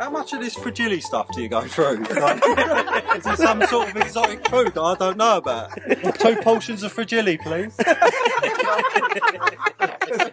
How much of this fragile stuff do you go through? Like, is it some sort of exotic food that I don't know about? Two portions of fragile, please.